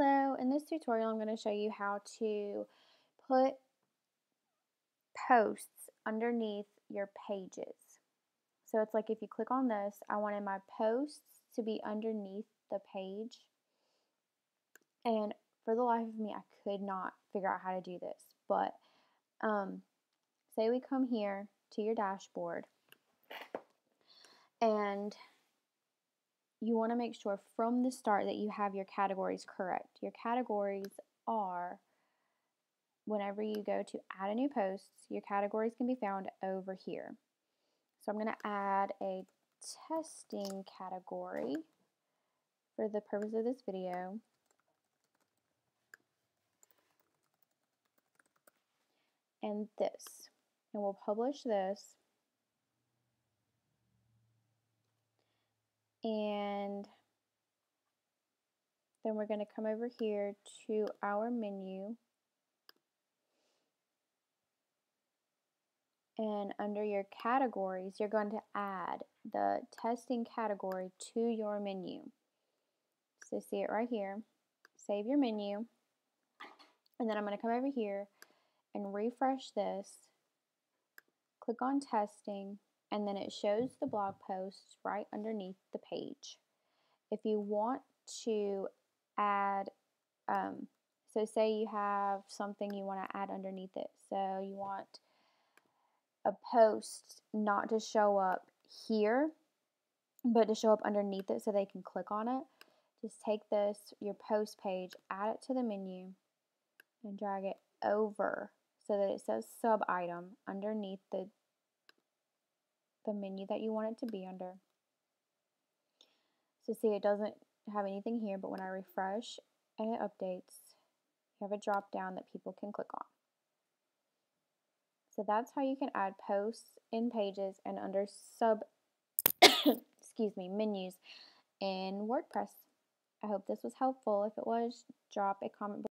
Hello, in this tutorial I'm going to show you how to put posts underneath your pages. So it's like if you click on this, I wanted my posts to be underneath the page. And for the life of me, I could not figure out how to do this. But um, say we come here to your dashboard and you want to make sure from the start that you have your categories correct. Your categories are whenever you go to add a new post, your categories can be found over here. So I'm going to add a testing category for the purpose of this video. And this. And we'll publish this. and then we're going to come over here to our menu. And under your categories you're going to add the testing category to your menu. So see it right here. Save your menu. And then I'm going to come over here and refresh this. Click on testing and then it shows the blog posts right underneath the page. If you want to add, um, so say you have something you want to add underneath it. So you want a post not to show up here, but to show up underneath it so they can click on it. Just take this, your post page, add it to the menu, and drag it over so that it says sub item underneath the the menu that you want it to be under. So see it doesn't have anything here, but when I refresh and it updates, you have a drop down that people can click on. So that's how you can add posts in pages and under sub, excuse me, menus in WordPress. I hope this was helpful. If it was, drop a comment below.